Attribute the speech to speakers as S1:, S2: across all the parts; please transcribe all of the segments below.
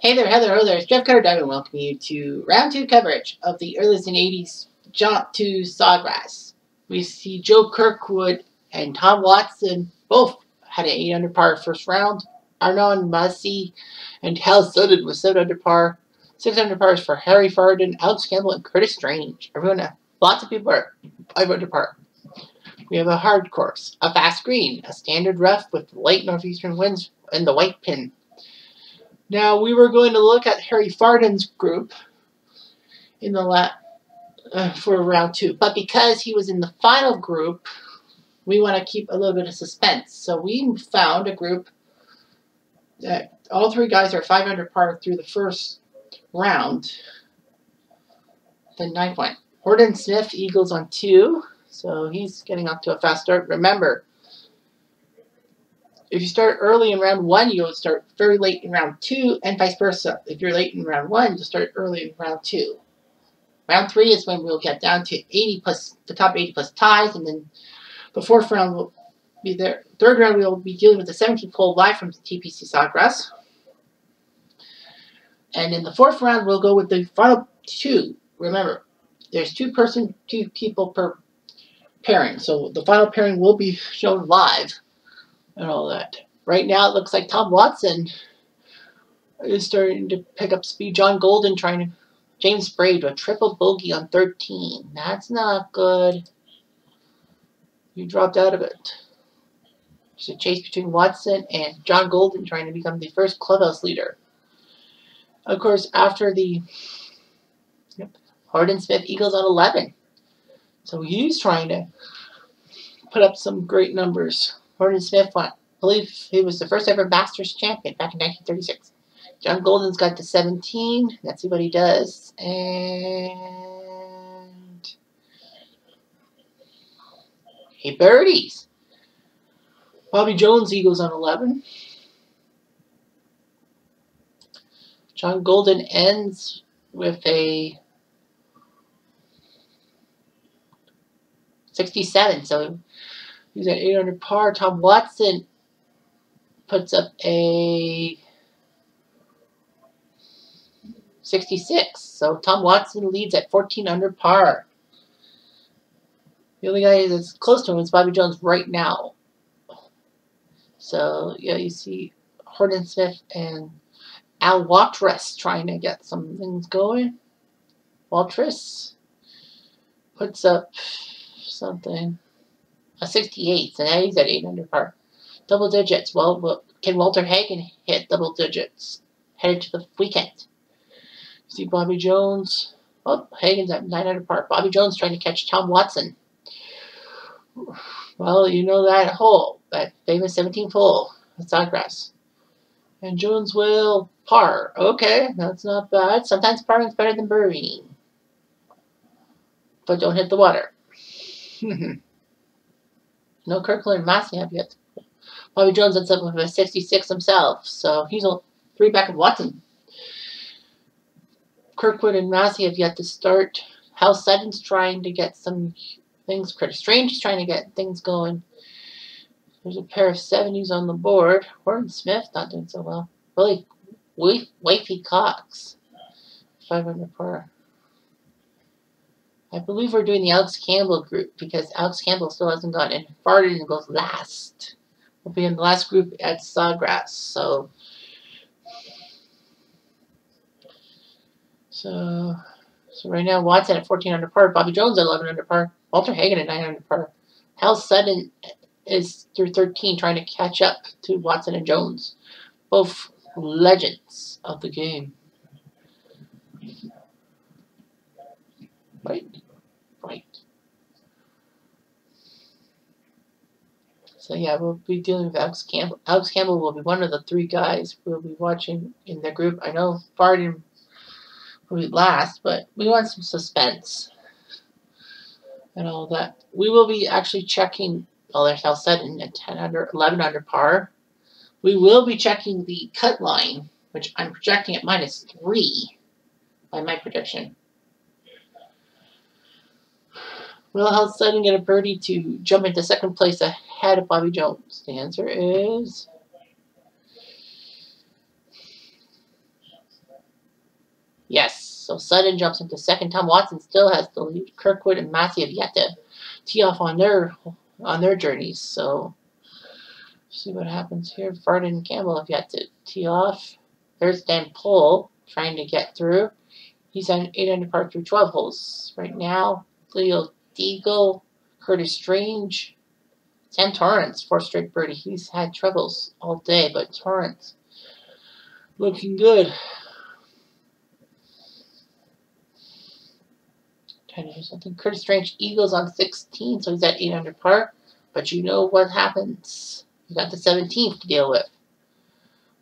S1: Hey there, Heather, oh, hello there. It's Jeff Cutter Diamond welcoming you to round two coverage of the early in 80s jaunt to Sawgrass. We see Joe Kirkwood and Tom Watson both had an 8 under par first round. Arnon Massey and Hal Sutton was 7 under par. 6 under pars for Harry Vardon, Alex Campbell, and Curtis Strange. Everyone, lots of people are 5 under par. We have a hard course, a fast green, a standard rough with light northeastern winds, and the white pin. Now, we were going to look at Harry Vardon's group in the la uh, for round two, but because he was in the final group, we want to keep a little bit of suspense. So we found a group that all three guys are 500 par through the first round. The ninth one. Horton Smith, Eagles on two. So he's getting off to a fast start. Remember, if you start early in round one, you'll start very late in round two, and vice versa. If you're late in round one, you'll start early in round two. Round three is when we'll get down to 80 plus the top 80 plus ties, and then the fourth round will be there. Third round, we'll be dealing with the 17th hole live from TPC Sawgrass. And in the fourth round, we'll go with the final two. Remember, there's two person, two people per pairing. So the final pairing will be shown live and all that. Right now, it looks like Tom Watson is starting to pick up speed. John Golden trying to James Braid a triple bogey on 13. That's not good. You dropped out of it. There's a chase between Watson and John Golden trying to become the first clubhouse leader. Of course, after the yep, Horton Smith Eagles on 11. So he's trying to put up some great numbers. Horton Smith won. I believe he was the first ever Masters champion back in 1936. John Golden's got to 17. Let's see what he does. And he birdies. Bobby Jones Eagles on 11. John Golden ends with a 67, so he's at 800 par. Tom Watson puts up a 66. So Tom Watson leads at 14 under par. The only guy that's close to him is Bobby Jones right now. So, yeah, you see Horton Smith and Al Watrous trying to get some things going. Watrous puts up something. A 68, and now he's at 8 under par. Double digits. Well, can Walter Hagen hit double digits headed to the weekend? See Bobby Jones. Oh, Hagen's at 9 under par. Bobby Jones trying to catch Tom Watson. Well, you know that hole, that famous 17th hole at Sawgrass. And Jones will par. Okay, that's not bad. Sometimes parring's better than birdieing. But don't hit the water. no Kirkland Massey have yet. Bobby Jones ends up with a 66 himself, so he's a three back of Watson. Kirkwood and Massey have yet to start. Hal Sutton's trying to get some things. Curtis Strange is trying to get things going. There's a pair of 70s on the board. Horton Smith not doing so well. Really, Wiffy Cox. 500 par. I believe we're doing the Alex Campbell group because Alex Campbell still hasn't gotten gone and goes last. We'll be in the last group at Sawgrass. So, so, so right now Watson at 14 under par, Bobby Jones at 11 under par, Walter Hagen at 9 under par. Hal Sutton is through 13 trying to catch up to Watson and Jones. Both legends of the game. Right. So yeah, we'll be dealing with Alex Campbell. Alex Campbell will be one of the three guys we'll be watching in the group. I know Vardon will be last, but we want some suspense and all that. We will be actually checking well, there's Hal Sutton at 10 under, 11 under par. We will be checking the cut line, which I'm projecting at minus 3 by my prediction. Well, Al Sutton get a birdie to jump into second place ahead of Bobby Jones. The answer is... Yes, so Sutton jumps into second. Tom Watson still has the lead. Kirkwood and Massey have yet to tee off on their on their journeys. So see what happens here. Vardon and Campbell have yet to tee off. There's Dan Pohl trying to get through. He's on 8 under par through 12 holes. Right now, Leo Diegel, Curtis Strange, Sam Torrance, four straight birdie. He's had troubles all day, but Torrance looking good. Trying to do something. Curtis Strange Eagles on 16, so he's at 8 under par. But you know what happens. You got the 17th to deal with.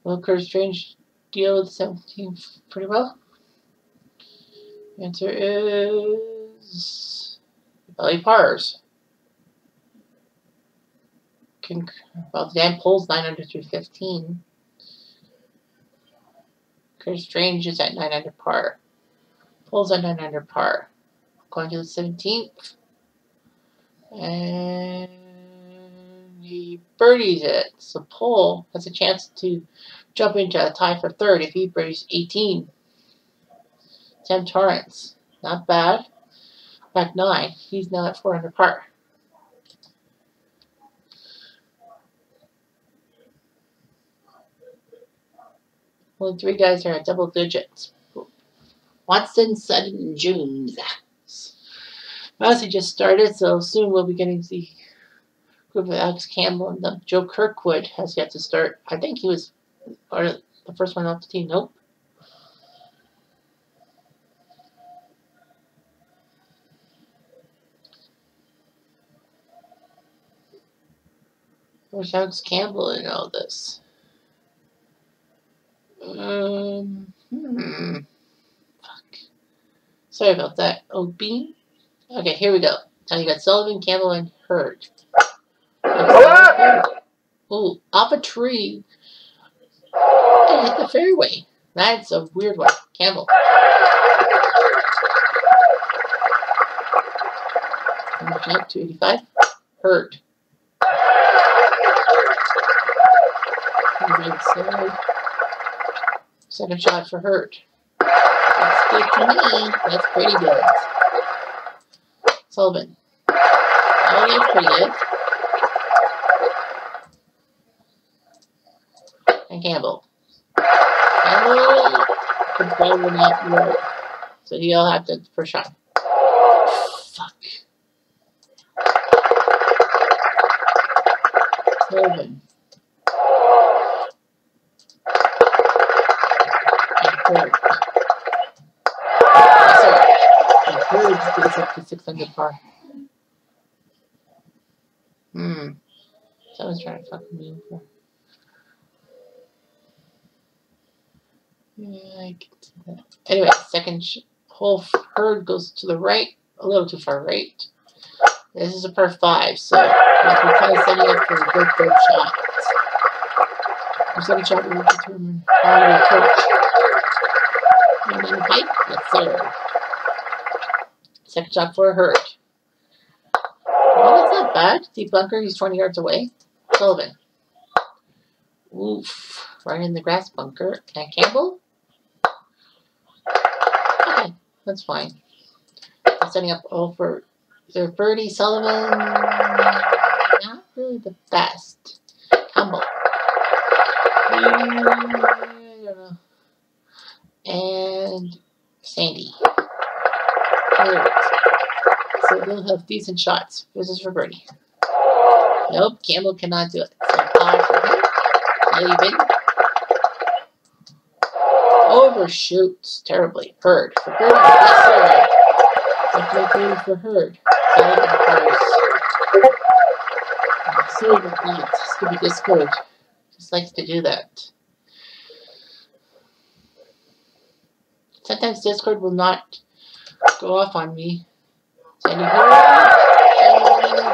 S1: Will Curtis Strange deal with the 17th pretty well? The answer is belly pars. Well, Dan Pohl's 9 under through 15. Curtis Strange is at 9 under par. Pohl's at 9 under par. Going to the 17th. And he birdies it. So Pohl has a chance to jump into a tie for third if he birdies 18. Sam Torrance, not bad. Back 9. He's now at 4 under par. Only three guys are at double digits. Watson, Sutton, and Jones. Mousy just started, so soon we'll be getting the group of Alex Campbell and Joe Kirkwood has yet to start. I think he was part of the first one off the team. Nope. Where's Campbell in all this? Um, hmm. Fuck. Sorry about that. Oh, Bean? Okay, here we go. Now you got Sullivan, Campbell, and Herd. Ooh, off a tree. And hit the fairway. That's a weird one. Campbell. Shot 285. Herd. Right side. Second shot for Herd. That's good to me. That's pretty good. Sullivan. Oh, that's pretty good. And Campbell. Campbell ball will not work. So he'll have to first shot. Fuck. Sullivan. Herd. Sorry. And Herd gets up to 600 par. Hmm. Someone's trying to fuck me over. Yeah, I can see that. Anyway, second hole Herd goes to the right, a little too far right. This is a par 5, so we're kind of setting up for a good third shot. Your second shot will determine how you approach. Second shot for a Herd. Well, that's not bad. Deep bunker, he's 20 yards away. Sullivan. Oof. Right in the grass bunker. And Campbell? Okay, that's fine. I'm setting up all for their birdie Sullivan. Not really the best. Campbell don't know. And Sandy. Herd. So they'll have decent shots. This is for birdie. Nope, Campbell cannot do it. So par for him. Leaving. Overshoots terribly. Herd for birdie. Yes, sir. Birdie for. This could be Discord. Just likes to do that. Sometimes Discord will not go off on me. Sandy Herd. Um,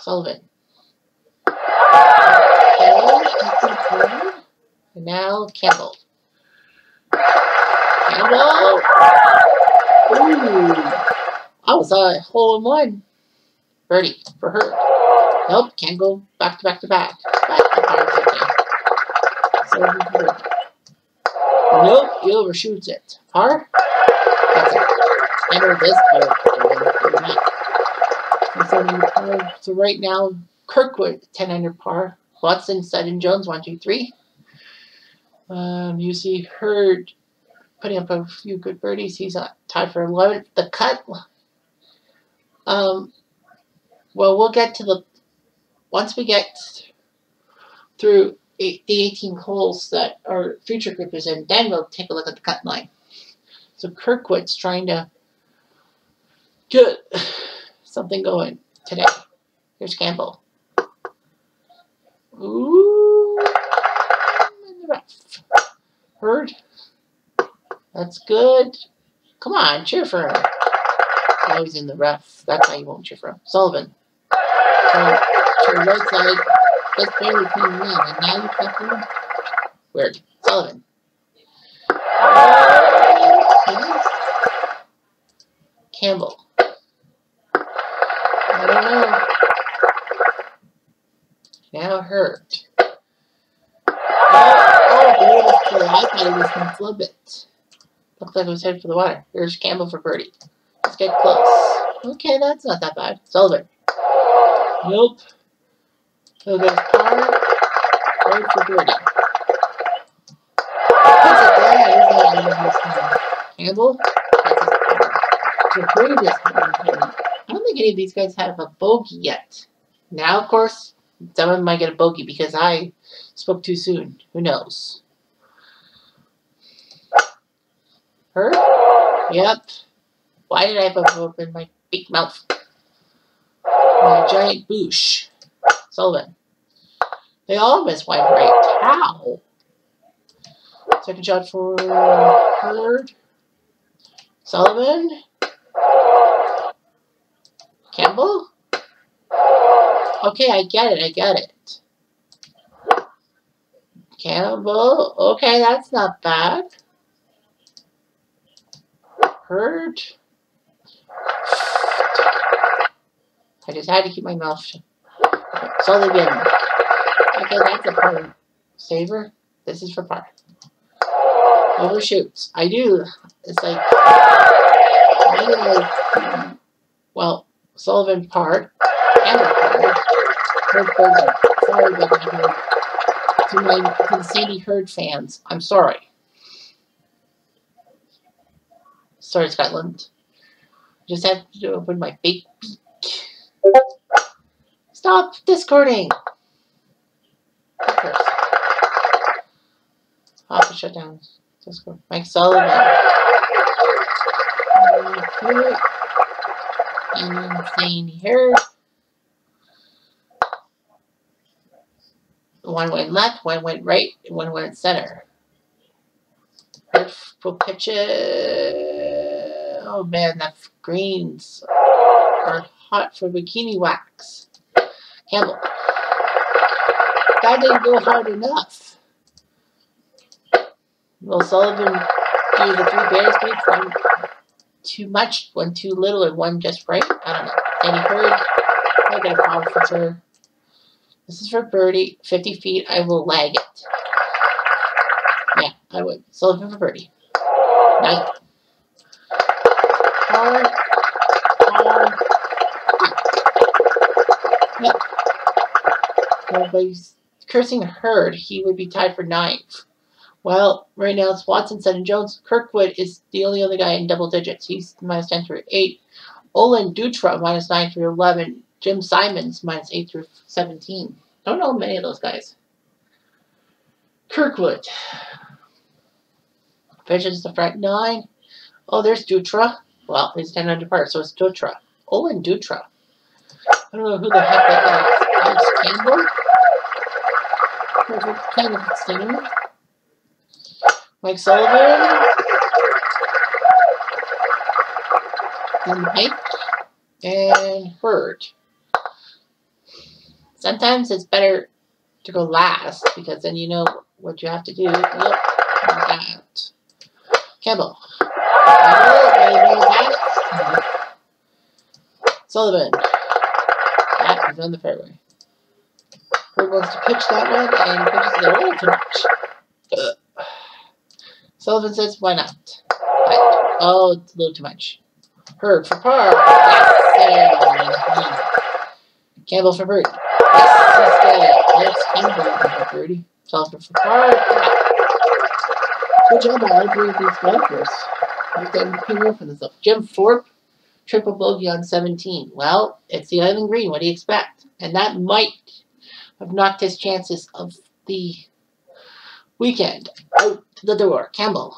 S1: Sullivan. And now Campbell. Campbell! Ooh! I was a hole in one. Birdie for her. Nope, can't go back to back to back. Okay. So, nope, he overshoots it. Par? That's it. Enter this par. So right now, Kirkwood, 10 under par. Watson, Sutton, Jones, 1, 2, 3. Um, you see Hurd putting up a few good birdies. He's tied for 11th. The cut, um, well, we'll get to the, once we get through eight, the 18 holes that our future group is in, then we'll take a look at the cut line. So Kirkwood's trying to get something going today. Here's Campbell. Ooh, in the rough. Herd. That's good. Come on, cheer for him. Oh, he's in the rough. That's why you won't cheer for him. Sullivan. The right side, just barely came in, and now you him. Weird. Sullivan. Campbell. I don't know. Now hurt. Oh, oh, beautiful. I thought it was flip it. Looked like it was headed for the water. Here's Campbell for birdie. Let's get close. Okay, that's not that bad. Sullivan. Nope. He'll go par. Right for birdie. Puts it there. Campbell. The birdie just I don't think any of these guys have a bogey yet. Now, of course, someone might get a bogey because I spoke too soon. Who knows? Her? Yep. Why did I have open my big mouth? My giant boosh. Sullivan. They all miss wide right. How? Second shot for Herd. Sullivan. Campbell? Okay, I get it, I get it. Campbell? Okay, that's not bad. Herd. I just had to keep my mouth shut. Okay, Sullivan. Okay, that's a par saver. This is for par. Overshoots. I do. It's like, well, Sullivan part and a part. Herd Berger. Sorry, to my to the Sandy Herd fans, I'm sorry. Sorry, Scotland. Just have to open my big beak. Stop discording! First. Off the shutdown. Discord. Mike Sullivan. And Insane here. One went left, one went right, one went center. Will pitch it. Oh man, the greens are hot for bikini wax. Campbell. That didn't go hard enough. Will Sullivan do the three bears make one too much, one too little, and one just right? I don't know. Any Herd? I got a problem for sure. This is for birdie. 50 feet. I will lag it. Yeah, I would. Sullivan for birdie. Night. Hard. Hard. Yep. Nobody's cursing Herd. He would be tied for ninth. Well, right now it's Watson, Sutton, Jones. Kirkwood is the only other guy in double digits. He's minus 10 through 8. Olin Dutra, minus 9 through 11. Jim Simons, minus 8 through 17. Don't know many of those guys. Kirkwood. Fishes the front 9. Oh, there's Dutra. Well, he's 10 under par, so it's Dutra. Olin Dutra. I don't know who the heck that is. Alex Campbell? Kind of singing. Mike Sullivan. And Mike. And Herd. Sometimes it's better to go last because then you know what you have to do. Yep, that. Campbell. Sullivan. That is on the fairway. Herd wants to pitch that one and pitches it a little too much. Sullivan says, why not? But, oh, it's a little too much. Herd for par. Yes, Campbell for birdie. Yes. Yes, Campbell for birdie. Sullivan for par. Good job by all three of these golfers. I've done pretty well for themselves. Jim Thorpe, triple bogey on 17. Well, it's the Island Green. What do you expect? And that might have knocked his chances of the weekend out the door. Campbell.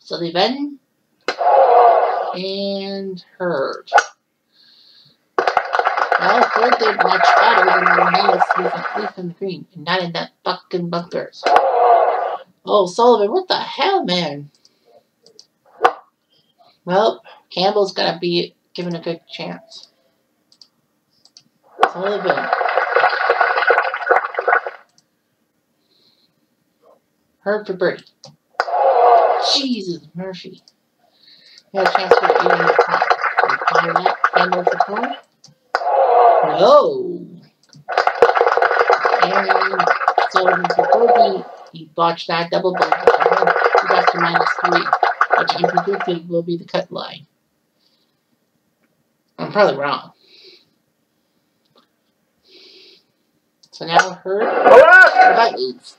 S1: Sullivan. And Herd. Well, Herd did much better than who's at least in the green and not in that fucking bunkers. Oh, Sullivan, what the hell, man? Well, Campbell's gonna be given a good chance. Sullivan. Herd for birdie. Jesus, Murphy. Had a chance for the 80 Find that. Campbell for four. No. And Sullivan for bogey. He botched that double bogey for him. He got to minus three, which he predicted will be the cut line. I'm probably wrong. So now Herd. What moves?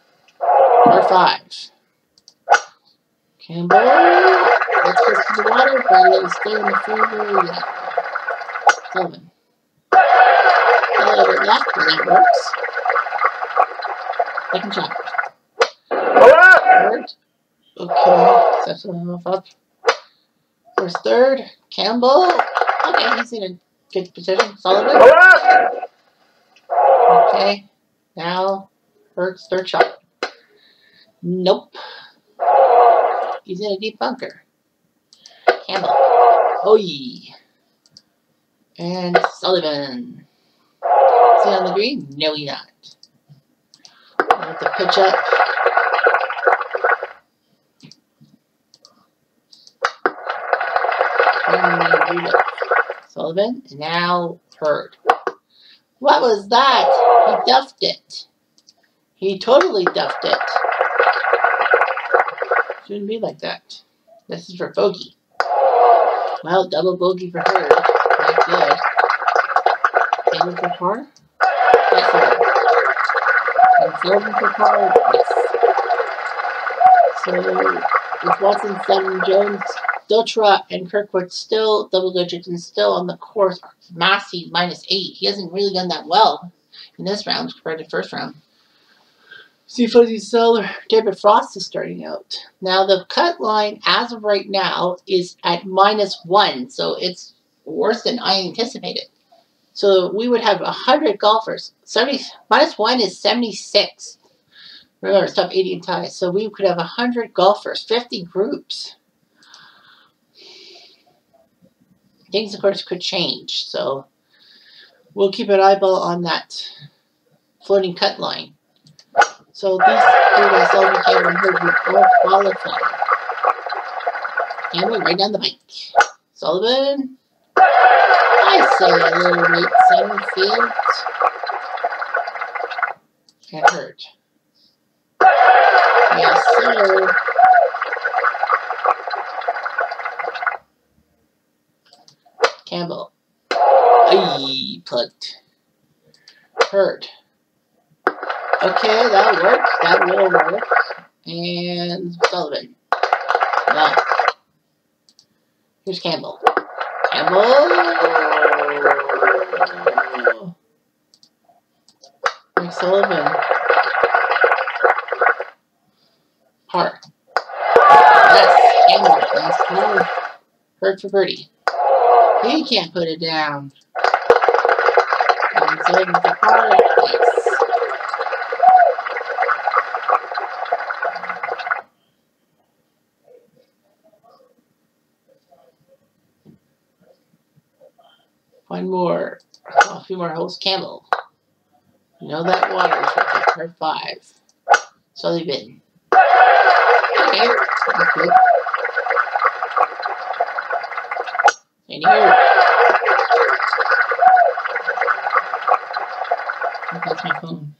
S1: Par five. Campbell. Let's get to the water, but it'll stay in the favor. Yeah. A little but that works. Second shot. Third. Okay. Second off up. First third. Campbell. Okay, he's in a good position. Sullivan. Okay. Now, Herd's third shot. Nope. He's in a deep bunker. Campbell. Yeah. And Sullivan. Is he on the green? No, he's not. Let the pitch up. Sullivan. And now Herd. What was that? He duffed it. He totally duffed it. Shouldn't be like that. This is for bogey. Well, double bogey for her. Not good. Taylor for par? Yes, sir. And for par? Yes. So, with Watson, Seven, Jones, Dutra, and Kirkwood still double digits and still on the course, Massey minus eight. He hasn't really done that well in this round compared to first round. See Fuzzy Zoeller, David Frost is starting out. Now the cut line as of right now is at minus one, so it's worse than I anticipated. So we would have 100 golfers. 70, minus one is 76. Remember, it's top 80 and ties. So we could have 100 golfers, 50 groups. Things, of course, could change. So we'll keep an eyeball on that floating cut line. So three guys all became and Herd would all qualify. Campbell right down the bike. Sullivan. I say a little right center field. Can't hurt. Yes, sir. Campbell. Aye, plugged. Herd. Okay, that'll work. That will work. And Sullivan. No. Here's Campbell. Campbell. Mike Sullivan. Par. Yes, Campbell. That's cool. Herd for birdie. He can't put it down. And Sullivan for par. Yes. One more. Oh, a few more holes. Campbell. You know that water is right there. Part five. Sullivan. Okay. Good. And. That's my phone.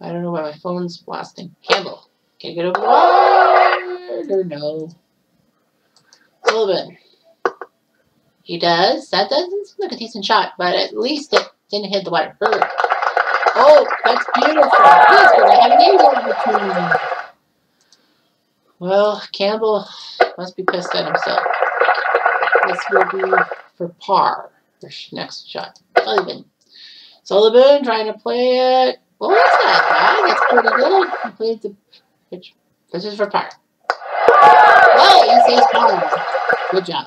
S1: I don't know why my phone's blasting. Campbell. Can I get over the wire? Or no? Sullivan. He does. That doesn't like a decent shot, but at least it didn't hit the wire. Herd. Oh, that's beautiful. He's going to have an between. Well, Campbell must be pissed at himself. This will be for par. For next shot. Sullivan. Sullivan trying to play it. Well, that's not bad. That's pretty good. He played the pitch. This is for par. Oh, he says par. Good job.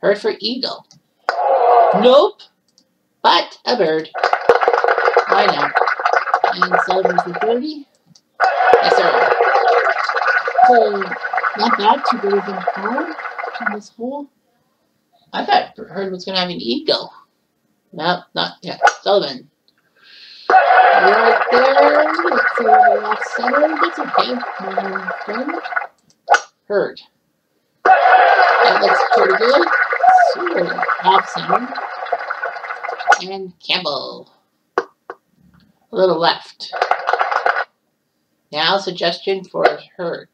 S1: Herd for eagle. Nope. But a bird. Why not? And Sullivan's the 30. Yes, sir. So, not bad. Two birds in par in this hole. I thought Herd was going to have an eagle. No, not yet. Sullivan. Right there. Let's see the off center. That's okay. Herd. That looks pretty good. Of off center. And Campbell. A little left. Now, suggestion for Herd.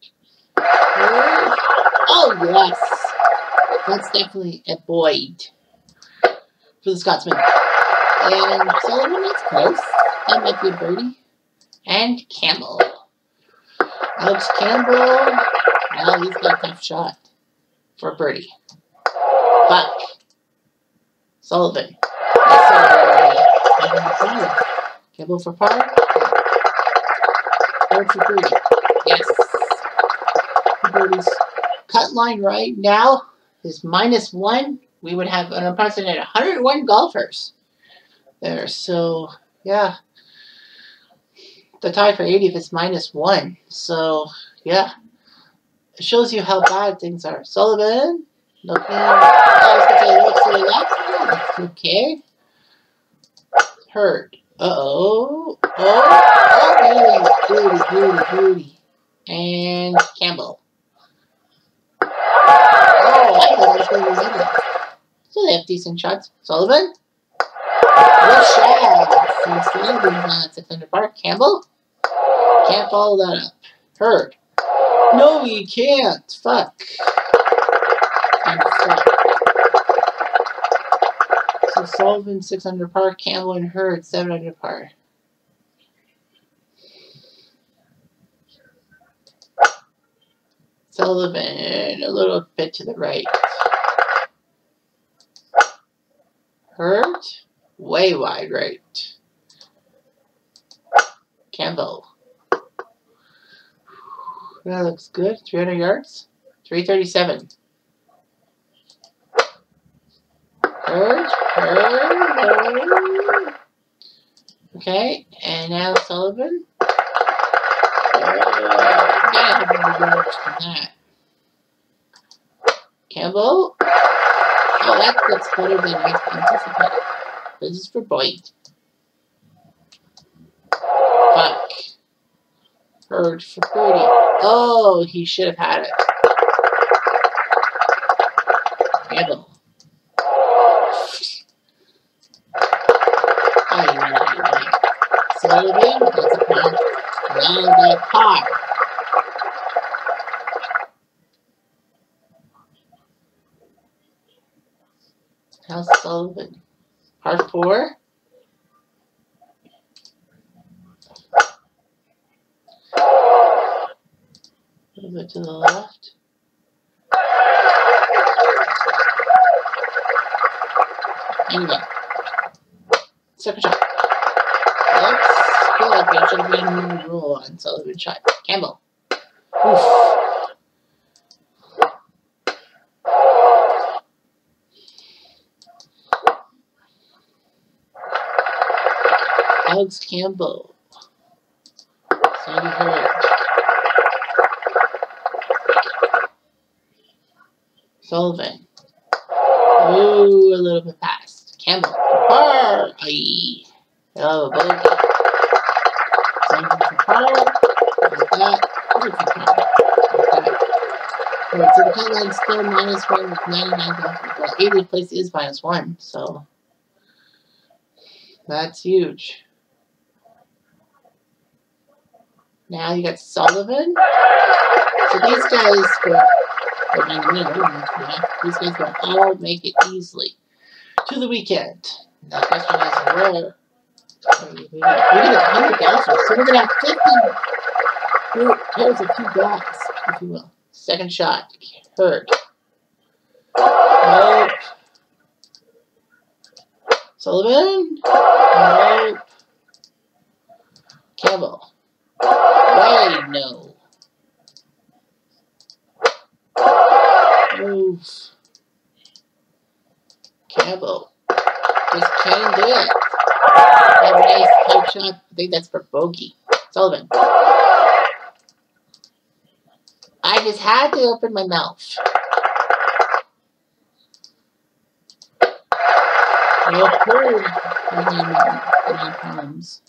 S1: Herd. Oh, yes. That's definitely a Boyd for the Scotsman. And Sullivan is close. That might be a birdie. And Campbell. Alex Campbell. Well, he's got a tough shot for birdie. Buck. Sullivan. Yes, Campbell for par. Bird for birdie. Yes. Birdies. Cut line right now is minus one. We would have an unprecedented 101 golfers there. So, yeah. The tie for 80 if it's minus one. So, yeah. It shows you how bad things are. Sullivan, looking. Okay. Herd. Uh-oh. Oh, oh, beauty. And Campbell. Oh. So they have decent shots. Sullivan? Good shot. So Sullivan's uh, not 600 Park. Campbell? Can't follow that up. Herd. No, you can't. Fuck. And fuck. So Sullivan 600 par, Campbell and Herd 700 par. Sullivan a little bit to the right. Herd, way wide right. Campbell. That looks good. 300 yards. 337. Herd, Herd, Herd. Okay, and now Sullivan. Uh, gotta have more yards than that. Campbell. Oh, that looks better than I anticipated. This is for Boyd. Fuck. Herd for 30. Oh, he should have had it. Campbell. Sullivan, that's a par. Now the par. How's Sullivan? Par four. A little bit to the left. Second shot. Looks good. There should be a new rule on Sullivan shot. Campbell. Oof. Alex Campbell. Sandy Herd. Sullivan. Ooh, a little bit past. Campbell. For par. Aye. Oh, bogey. Par. Like that. Like that. So the cut line's still minus one with 99 Well, 80th place is minus one, so that's huge. Now you got Sullivan. So these guys will, You know, these guys will all make it easily to the weekend. The question is where. We get a hundred dancers, so we're gonna have fifty pairs of two dots, if you will. Second shot, Herd. Nope. Sullivan. Nope. Campbell. Why no? Oof. Campbell. Just can't do it. A nice tight shot. I think that's for bogey. Sullivan. I just had to open my mouth. No clue. Nine times.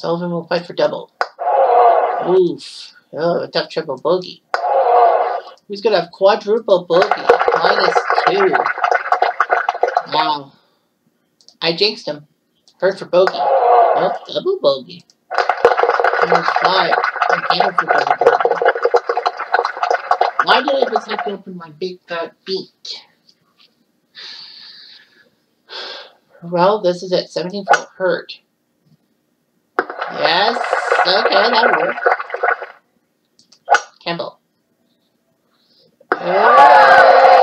S1: Sullivan will fight for double. Oof. Oh, a tough triple bogey. Who's gonna have quadruple bogey? Minus two. Wow. I jinxed him. Herd for bogey. Oh, double bogey. Minus five. I'm for double bogey. Why did I just have to open my big fat beak? Well, this is at 17 for Herd. Yes. Okay, that'll work. Campbell. Oh,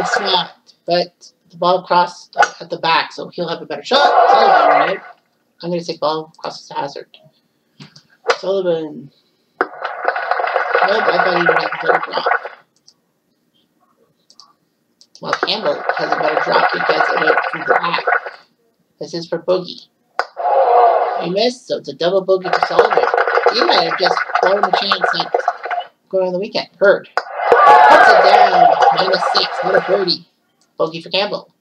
S1: it's not. But the ball crossed at the back, so he'll have a better shot. Sullivan, right? I'm going to say ball crosses the hazard. Sullivan. Nope, I thought he would have a better drop. Well, Campbell has a better drop because it went through the back. This is for Boogie. He missed, so it's a double bogey for Sullivan. You might have just blown the chance at going on the weekend. Herd. Puts it down. Minus six. A birdie. Bogey for Campbell.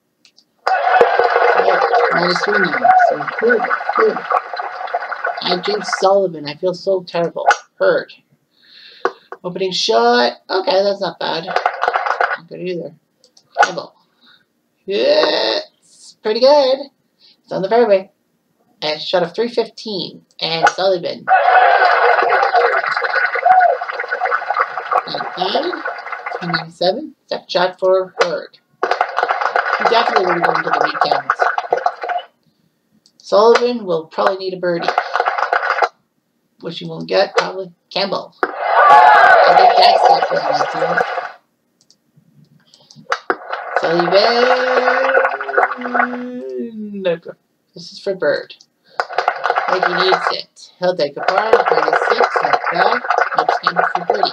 S1: Oh, minus three now. So good, good. I jinxed Sullivan. I feel so terrible. Herd. Opening shot. Okay, that's not bad. Not good either. Campbell. Yeah, it's pretty good. It's on the fairway and shot of 315 and Sullivan. Not bad. 297. Shot for Herd. He definitely will be going to the weekend. Sullivan will probably need a birdie. Which he won't get, probably Campbell. I think that's definitely Sullivan. This is for Bird. He needs it. He'll take a bar, minus six, not bad. Next game for Birdie.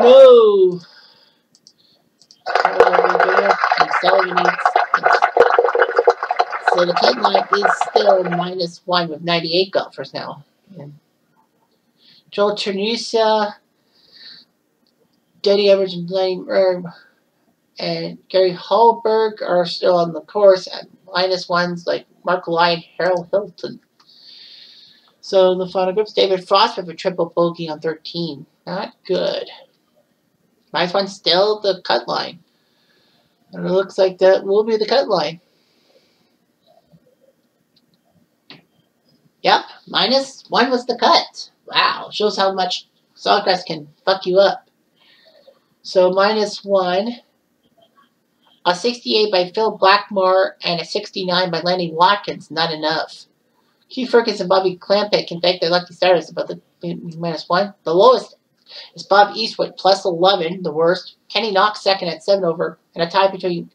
S1: No! Sullivan needs So the cut line is still minus one with 98 golfers now. Yeah. Joel Turnesa, Denny Evers and Blaine Erb, and Gary Hallberg are still on the course at minus ones like Mark Lyon, Harold Hilton. So the final group's David Frost with a triple bogey on 13. Not good. Minus one still the cut line. And it looks like that will be the cut line. Yep, minus one was the cut. Wow, shows how much Sawgrass can fuck you up. So minus one a 68 by Phil Blackmar and a 69 by Lanny Wadkins, not enough. Keith Ferguson and Bobby Clampett can thank their lucky stars about the minus one. The lowest is Bob Eastwood, plus 11, the worst. Kenny Knox second at 7 over, and a tie between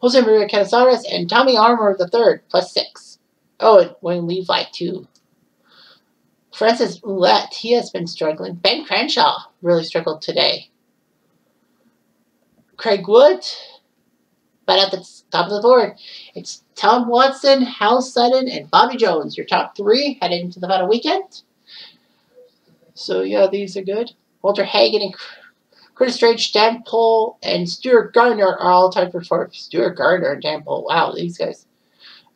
S1: Jose Maria Canizares and Tommy Armour the third, plus 6. Oh, and Wayne Levi, too. Francis Ouimet, he has been struggling. Ben Crenshaw really struggled today. Craig Wood, but at the top of the board, it's Tom Watson, Hal Sutton, and Bobby Jones. Your top three headed into the final weekend. So yeah, these are good. Walter Hagen and Curtis Strange, Dan Pohl, and Stuart Gardner are all tied for fourth. Stuart Gardner and Dan Pohl. Wow, these guys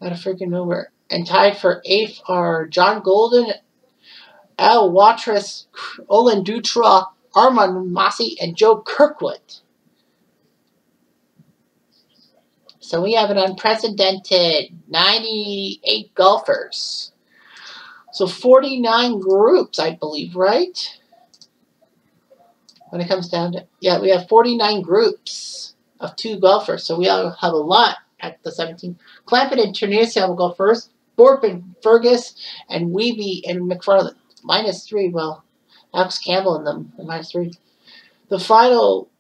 S1: out of freaking nowhere. And tied for eighth are John Golden, Al Watrous, Olin Dutra, Armand Massey, and Joe Kirkwood. So we have an unprecedented 98 golfers. So 49 groups, I believe, right? When it comes down to, yeah, we have 49 groups of two golfers. So we all have a lot at the 17. Clampett and Turnesa will go first. Thorpe and Fergus and Wiebe and Macfarlane. Minus three, well, Alex Campbell in them, minus three. The final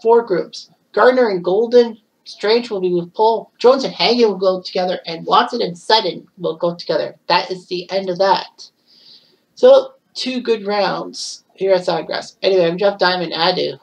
S1: four groups. Gardner and Golden, Strange will be with Pohl. Jones and Hagen will go together, and Watson and Sutton will go together. That is the end of that. So, two good rounds here at Sawgrass. Anyway, I'm Jeff Diamond. Adu.